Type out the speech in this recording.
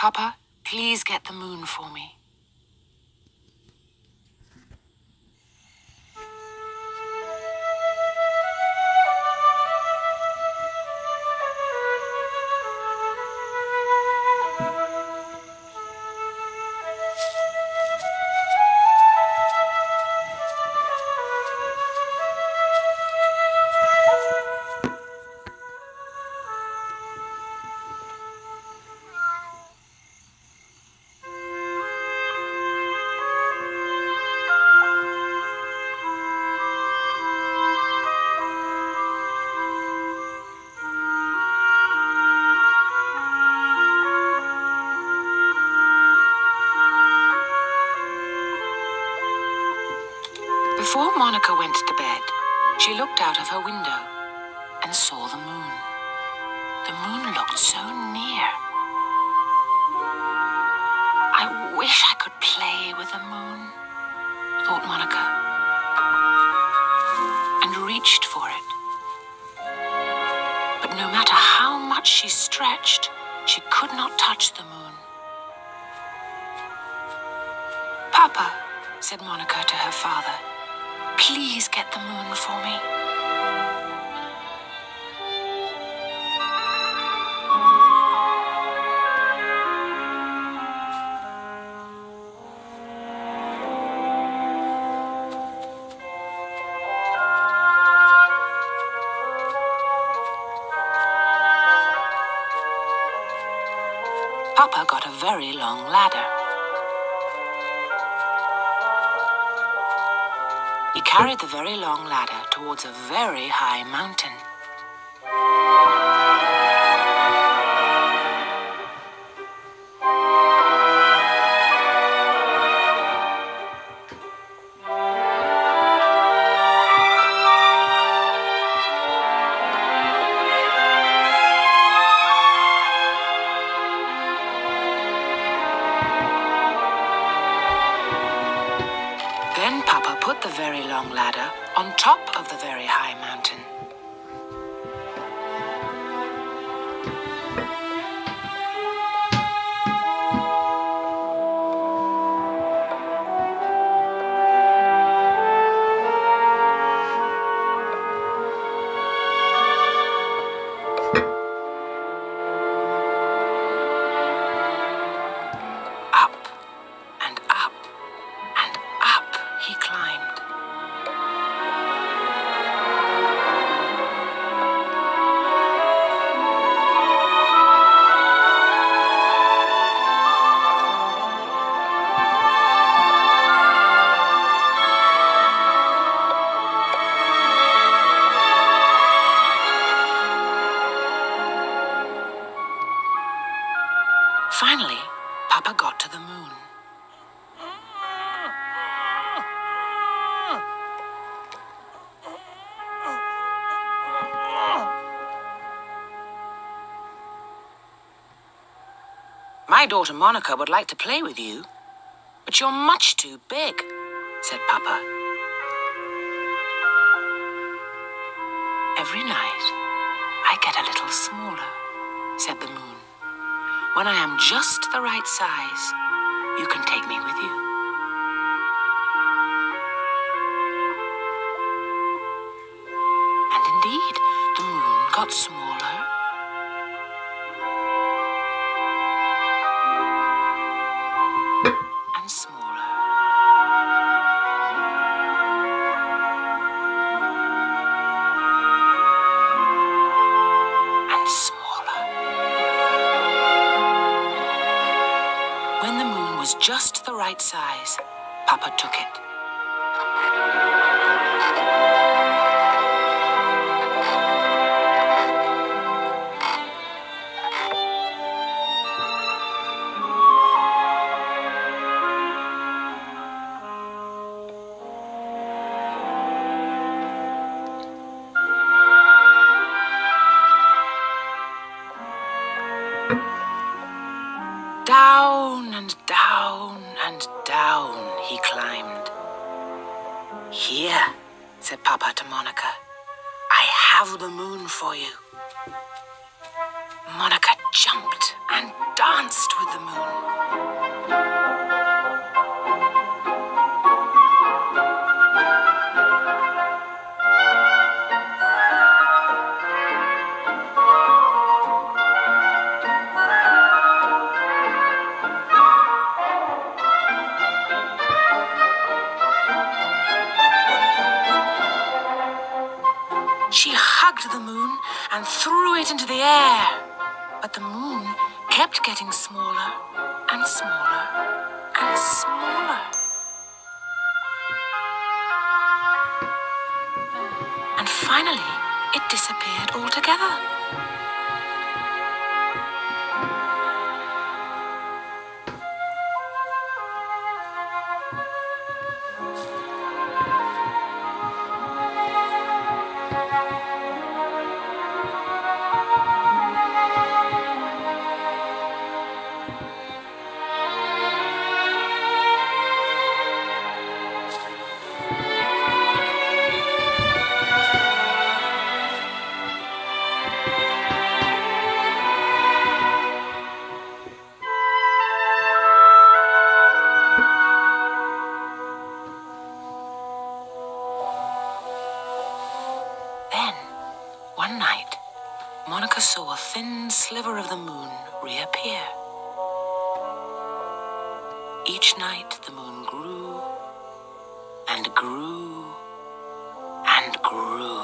Papa, please get the moon for me. Before Monica went to bed, she looked out of her window and saw the moon. The moon looked so near. I wish I could play with the moon, thought Monica, and reached for it. But no matter how much she stretched, she could not touch the moon. Papa, said Monica to her father, please get the moon for me. Papa got a very long ladder. He carried the very long ladder towards a very high mountain. The very long ladder on top of the very high mountain. My daughter Monica would like to play with you, but you're much too big, said Papa. Every night, I get a little smaller, said the moon. When I am just the right size, you can take me with you. And indeed, the moon got smaller and smaller. And smaller. When the moon was just the right size, Papa took it. Down and down and down he climbed. Here, said Papa to Monica, I have the moon for you. Monica jumped and danced with the moon. She hugged the moon and threw it into the air. But the moon kept getting smaller and smaller and smaller. And finally, it disappeared altogether. Monica saw a thin sliver of the moon reappear. Each night, the moon grew and grew and grew.